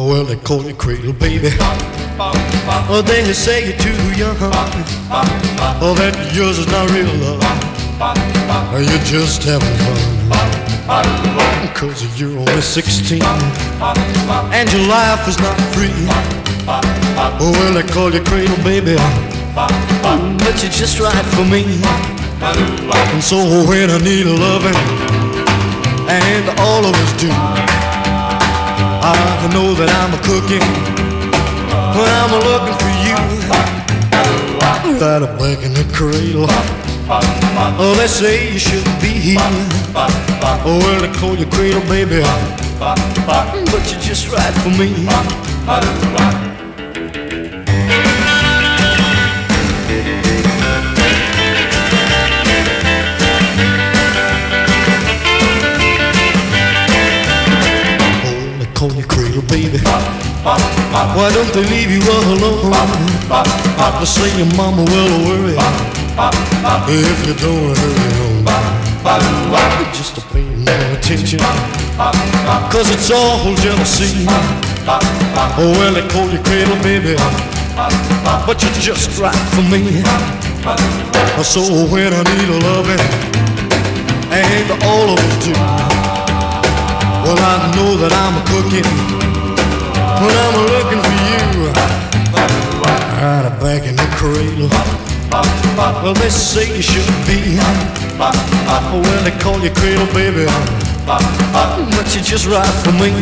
Oh, well, they call you cradle, baby. Oh, they say you're too young. Oh, that yours is not real love. You're just having fun. Cause you're only 16. And your life is not free. Oh, well, they call you cradle, baby. But you're just right for me. And so when I need a loving, and all of us do. I know that I'm a cooking when I'm a looking for you. Up back in the cradle. Oh, they say you shouldn't be here. Oh, well, they call you cradle, baby. But you're just right for me. Call you cradle, baby. Why don't they leave you alone? They say your mama will worry if you don't hurry home. Just to pay no attention, cause it's all jealousy. Oh, well, they call you cradle, baby, but you're just right for me. So when I need a loving, and all of us do, well, I know that I'm a cooking when I'm looking for you. Right back in the cradle. Well, they say you shouldn't be. Well, they call you cradle, baby. But you're just right for me.